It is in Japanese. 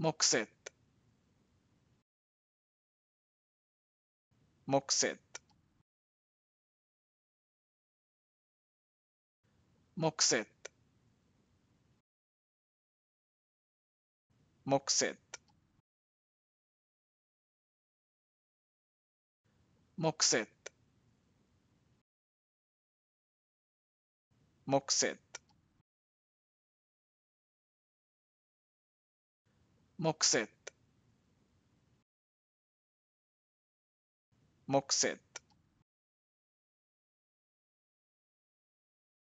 مقسط مقسط مقسط مقسط مقسط مقسط مقصد مقصد